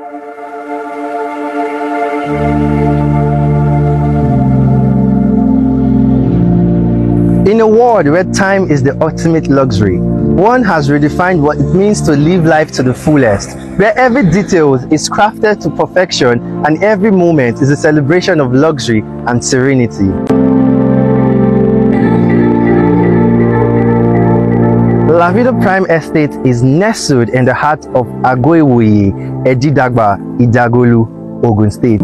In a world where time is the ultimate luxury, one has redefined what it means to live life to the fullest, where every detail is crafted to perfection and every moment is a celebration of luxury and serenity. La Vida Prime Estate is nestled in the heart of Ago-Iwoye, Ejidagba, Idagolu, Ogun State.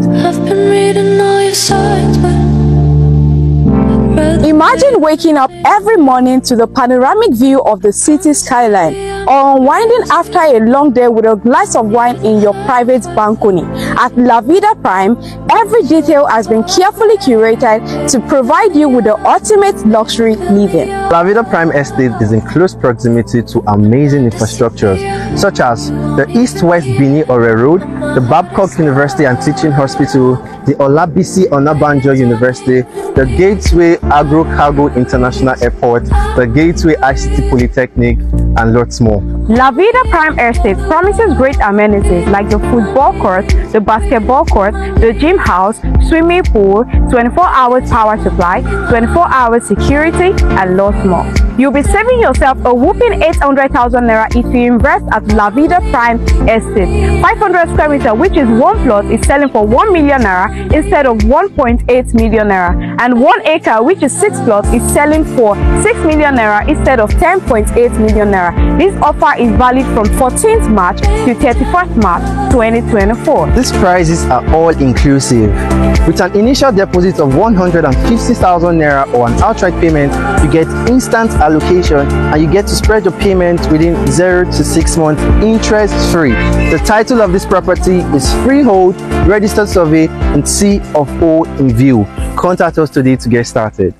Imagine waking up every morning to the panoramic view of the city skyline or unwinding after a long day with a glass of wine in your private balcony. At La Vida Prime, every detail has been carefully curated to provide you with the ultimate luxury living. La Vida Prime Estate is in close proximity to amazing infrastructures such as the East-West Bini Ore Road, the Babcock University and Teaching Hospital, the Olabisi Onabanjo University, the Gateway Agro Cargo International Airport, the Gateway ICT Polytechnic, and lots more. La Vida Prime Estate promises great amenities like the football court, the basketball court, the gym house, swimming pool, 24 hours power supply, 24 hours security, and lots more. You'll be saving yourself a whooping 800,000 naira if you invest at La Vida Prime Estate. 500 square meter, which is one plot, is selling for 1 million naira instead of 1.8 million naira. And 1 acre, which is 6 plots, is selling for 6 million naira instead of 10.8 million naira. This offer is valid from 14th March to 31st March 2024. These prices are all inclusive. With an initial deposit of 150,000 naira or an outright payment, you get instant allocation and you get to spread your payment within 0 to 6 months interest free. The title of this property is freehold, registered survey and C of O in view. Contact us today to get started.